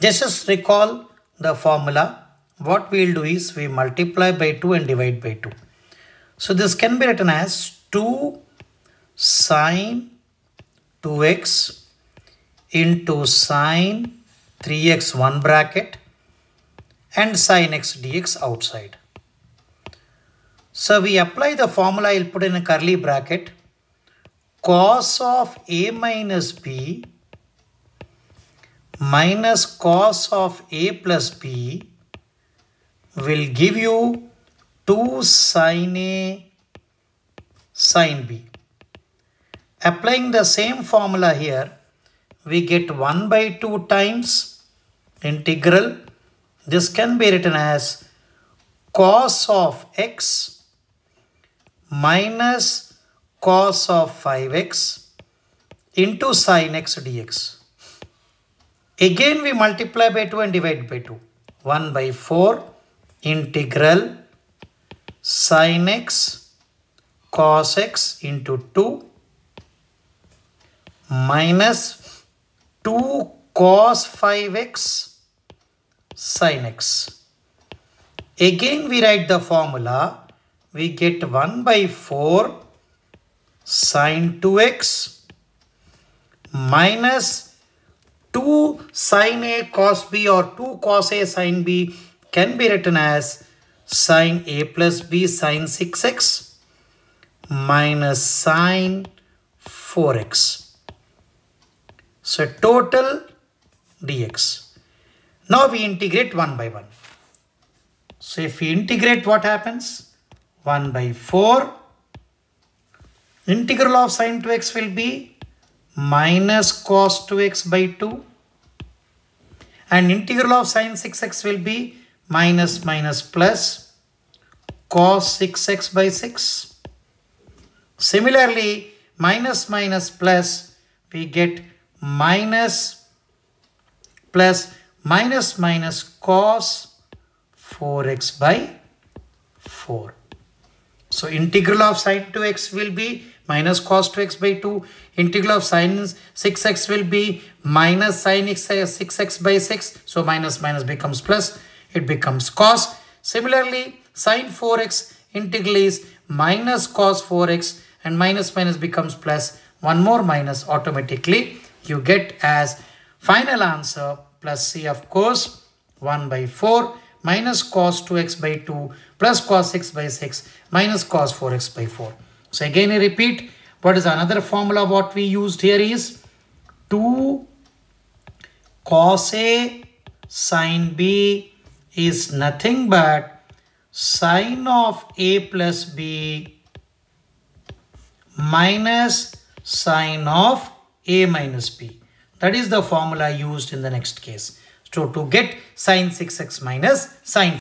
Just, recall the formula. What we will do is we multiply by 2 and divide by 2. So this can be written as 2 sine 2x into sine 3x 1 bracket and sine x dx outside. So we apply the formula, I'll put in a curly bracket. Cos of a minus b minus cos of a plus b will give you 2 sine a sine b. Applying the same formula here, we get 1 by 2 times integral. This can be written as cos of x minus cos of 5x into sin x dx. Again we multiply by 2 and divide by 2. 1 by 4 integral sin x cos x into 2 minus 2 cos 5x sin x. Again we write the formula. We get 1 by 4 sin 2x minus 2 sin a cos b or 2 cos a sin b can be written as sin a plus b sin 6x minus sin 4x. So total dx. Now we integrate 1 by 1. So if we integrate what happens? 1 by 4. Integral of sine 2x will be minus cos 2x by 2. And integral of sine 6x will be minus minus plus cos 6x by 6. Similarly, minus minus plus we get minus plus minus minus cos 4x by 4. So integral of sine 2x will be minus cos 2x by 2. Integral of sine 6x will be minus sine 6x uh, by 6. So minus minus becomes plus. It becomes cos. Similarly, sine 4x integral is minus cos 4x and minus minus becomes plus. One more minus automatically you get as final answer plus c of course 1 by 4 minus cos 2x by 2 plus cos 6 by 6 minus cos 4x by 4. So again I repeat what is another formula what we used here is 2 cos a sin b is nothing but sine of a plus b minus sine of a minus b. That is the formula used in the next case. So to get sine 6x minus sine